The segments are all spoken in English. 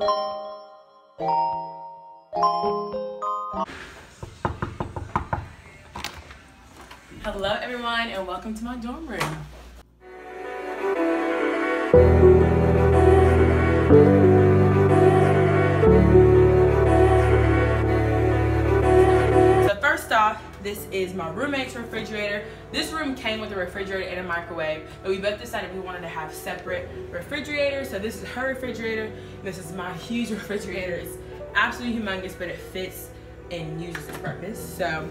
Hello everyone and welcome to my dorm room. This is my roommate's refrigerator. This room came with a refrigerator and a microwave, but we both decided we wanted to have separate refrigerators. So this is her refrigerator. This is my huge refrigerator. It's absolutely humongous, but it fits and uses its purpose. So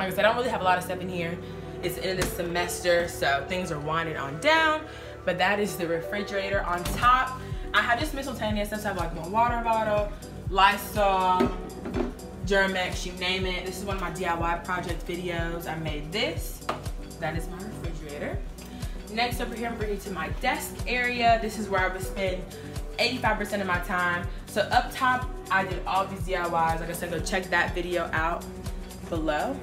like I said, I don't really have a lot of stuff in here. It's the end of the semester, so things are winding on down. But that is the refrigerator. On top, I have just miscellaneous stuff. So I have like my water bottle, Lysol, Germ-X, you name it. This is one of my DIY project videos. I made this. That is my refrigerator. Next over here, I'm bringing you to my desk area. This is where I would spend 85% of my time. So up top, I did all these DIYs. Like I said, go check that video out below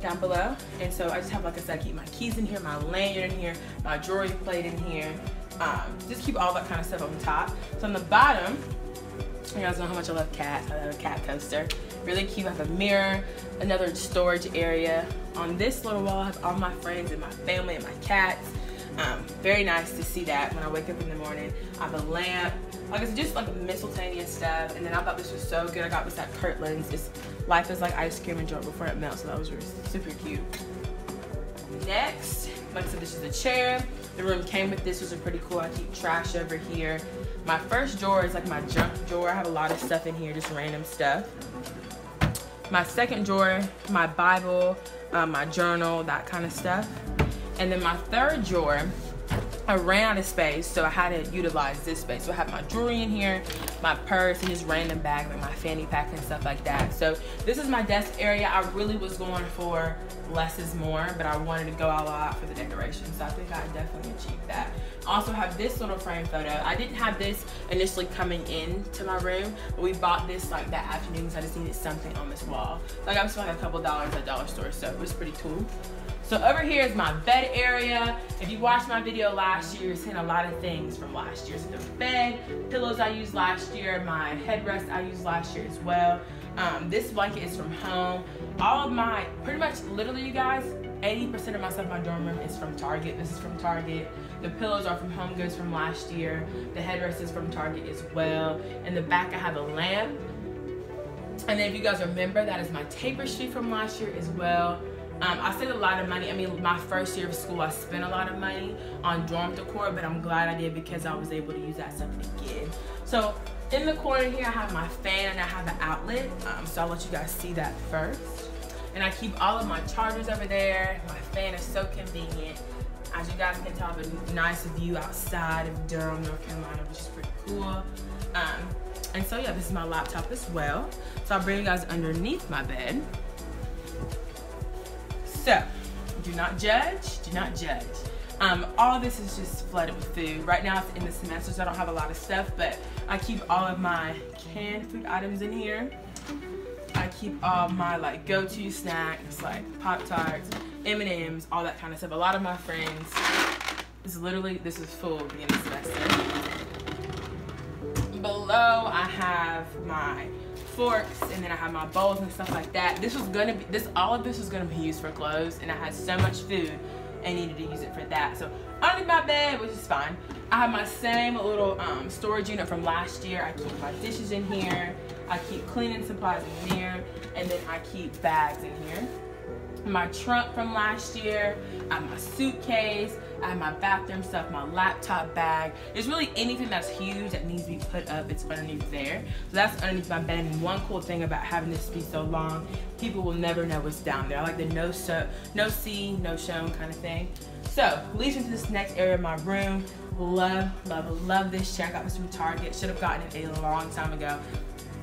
down below. And so I just have, like I said, I keep my keys in here, my lanyard in here, my jewelry plate in here. Um, just keep all that kind of stuff on top. So on the bottom, you guys know how much I love cats. I love a cat coaster. Really cute. I have a mirror, another storage area. On this little wall, I have all my friends and my family and my cats. Um, very nice to see that when I wake up in the morning. I have a lamp. Like it's just like miscellaneous stuff. And then I thought this was so good. I got this at Kirkland's. It's life is like ice cream, enjoy it before it melts. So that was really super cute. Next, like I said, this is a chair. The room came with this, which is pretty cool. I keep trash over here. My first drawer is like my junk drawer. I have a lot of stuff in here, just random stuff. My second drawer, my Bible, uh, my journal, that kind of stuff. And then my third drawer, I ran out of space, so I had to utilize this space. So I have my jewelry in here, my purse, and just random bag with my fanny pack and stuff like that. So this is my desk area. I really was going for less is more, but I wanted to go all out for the decoration. So I think I definitely achieved that. Also have this little frame photo. I didn't have this initially coming in to my room, but we bought this like that afternoon because I just needed something on this wall. Like I was spending a couple dollars at dollar store, so it was pretty cool. So over here is my bed area. If you watched my video last year, you've seen a lot of things from last year. So the bed, pillows I used last year, my headrest I used last year as well. Um, this blanket is from home. All of my, pretty much literally you guys, 80% of my stuff in my dorm room is from Target. This is from Target. The pillows are from Home Goods from last year. The headrest is from Target as well. In the back I have a lamp. And then if you guys remember, that is my tapestry from last year as well. Um, I spent a lot of money. I mean, my first year of school, I spent a lot of money on dorm decor, but I'm glad I did because I was able to use that stuff again. So in the corner here, I have my fan and I have an outlet. Um, so I'll let you guys see that first. And I keep all of my chargers over there. My fan is so convenient. As you guys can tell, I have a nice view outside of Durham, North Carolina, which is pretty cool. Um, and so yeah, this is my laptop as well. So I'll bring you guys underneath my bed. So, do not judge, do not judge. Um, all this is just flooded with food. Right now it's in the semester, so I don't have a lot of stuff, but I keep all of my canned food items in here. I keep all my like go-to snacks, like Pop-Tarts, M&Ms, all that kind of stuff. A lot of my friends, is literally, this is full beginning of semester. Below I have my forks and then I have my bowls and stuff like that. This was gonna be, this all of this was gonna be used for clothes and I had so much food I needed to use it for that. So underneath my bed, which is fine. I have my same little um, storage unit from last year. I keep my dishes in here. I keep cleaning supplies in here. And then I keep bags in here my trunk from last year, I have my suitcase, I have my bathroom stuff, my laptop bag. There's really anything that's huge that needs to be put up, it's underneath there. So that's underneath my bed. And one cool thing about having this be so long, people will never know what's down there. I like the no, so, no see, no shown kind of thing. So, leads into this next area of my room. Love, love, love this chair. I got this from Target. Should have gotten it a long time ago.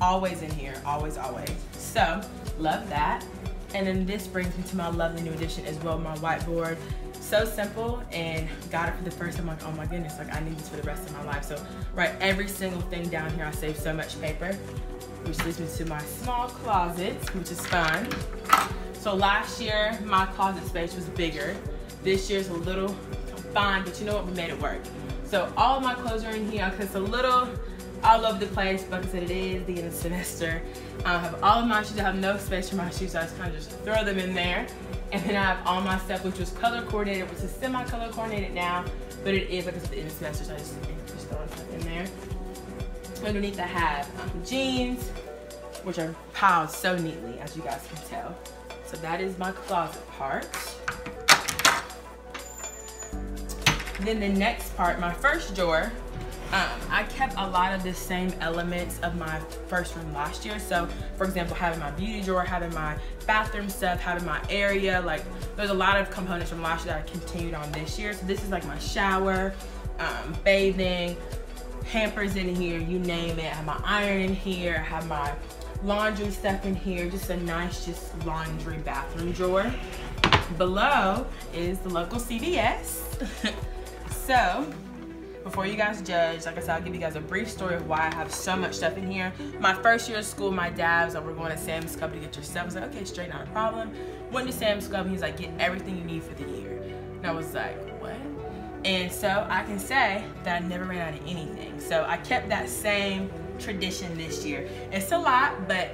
Always in here, always, always. So, love that. And then this brings me to my lovely new addition as well, my whiteboard. So simple and got it for the first time, like, oh my goodness, like I need this for the rest of my life. So write every single thing down here. I save so much paper, which leads me to my small closet, which is fun. So last year, my closet space was bigger. This year's a little fine, but you know what, we made it work. So all my clothes are in here, because it's a little all over the place. But said, it is the end of the semester. I have all of my shoes. I have no space for my shoes, so I just kind of just throw them in there. And then I have all my stuff, which was color coordinated, which is semi-color coordinated now, but it is like it's the end of the semester, so I just, just throw stuff in there. Underneath I have um, jeans, which are piled so neatly, as you guys can tell. So that is my closet part. Then the next part, my first drawer, um, I kept a lot of the same elements of my first room last year. So for example, having my beauty drawer, having my bathroom stuff, having my area, like there's a lot of components from last year that I continued on this year. So this is like my shower, um, bathing, hampers in here, you name it. I have my iron in here, I have my laundry stuff in here, just a nice just laundry bathroom drawer. Below is the local CVS. so before you guys judge, like I said, I'll give you guys a brief story of why I have so much stuff in here. My first year of school, my dad was like, we're going to Sam's Club to get your stuff. I was like, okay, straight, not a problem. Went to Sam's Club, he's like, get everything you need for the year. And I was like, what? And so I can say that I never ran out of anything. So I kept that same tradition this year. It's a lot, but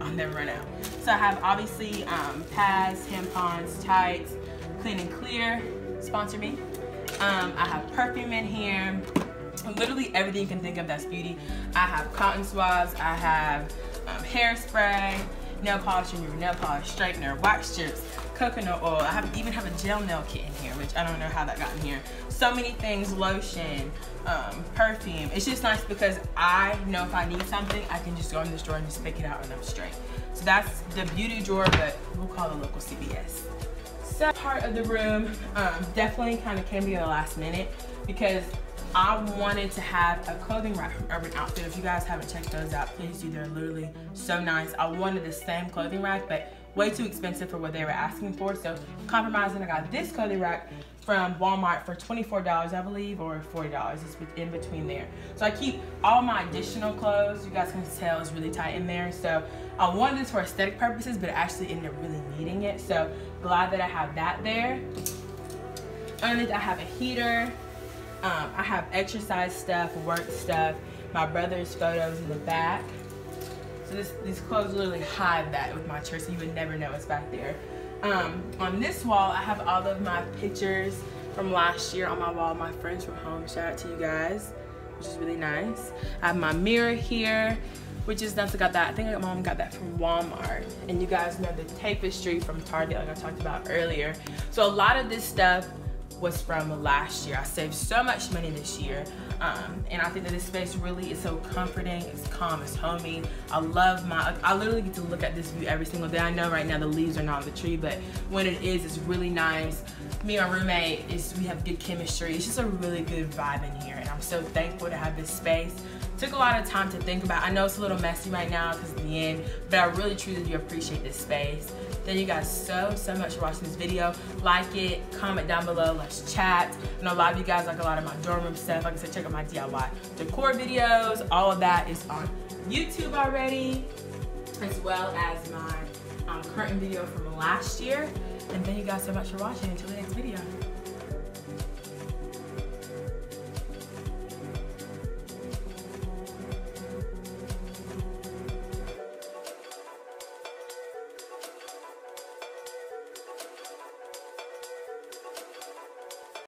I'll never run out. So I have obviously um, pads, tampons, tights, clean and clear, sponsor me. Um, I have perfume in here. Literally everything you can think of that's beauty. I have cotton swabs. I have um, hairspray, nail polish remover, nail polish, straightener, wax strips, coconut oil. I have even have a gel nail kit in here, which I don't know how that got in here. So many things, lotion, um, perfume. It's just nice because I know if I need something, I can just go in the store and just pick it out and I'm straight. So that's the beauty drawer, but we'll call it local CVS part of the room um, definitely kind of came to the last minute because I wanted to have a clothing rack from Urban Outfitters. If you guys haven't checked those out, please do. They're literally so nice. I wanted the same clothing rack, but way too expensive for what they were asking for. So compromising, I got this clothing rack from Walmart for $24, I believe, or $40. It's in between there. So I keep all my additional clothes. You guys can tell it's really tight in there. So I wanted this for aesthetic purposes, but I actually ended up really needing it. So glad that I have that there. Underneath, I have a heater. Um, I have exercise stuff, work stuff, my brother's photos in the back. So this, these clothes literally hide that with my church, so you would never know it's back there. Um, on this wall, I have all of my pictures from last year on my wall. My friends from home, shout out to you guys, which is really nice. I have my mirror here, which is nice. I got that. I think my mom got that from Walmart. And you guys know the tapestry from Target, like I talked about earlier. So a lot of this stuff was from last year. I saved so much money this year. Um, and I think that this space really is so comforting, it's calm, it's homey. I love my, I literally get to look at this view every single day. I know right now the leaves are not on the tree, but when it is, it's really nice. Me and my roommate, is we have good chemistry. It's just a really good vibe in here. And I'm so thankful to have this space. Took a lot of time to think about. I know it's a little messy right now because of the end, but I really truly do appreciate this space. Thank you guys so, so much for watching this video. Like it, comment down below, let's chat. I know a lot of you guys like a lot of my dorm room stuff. Like I said, check out my DIY decor videos. All of that is on YouTube already, as well as my um, curtain video from last year. And thank you guys so much for watching. Until the next video.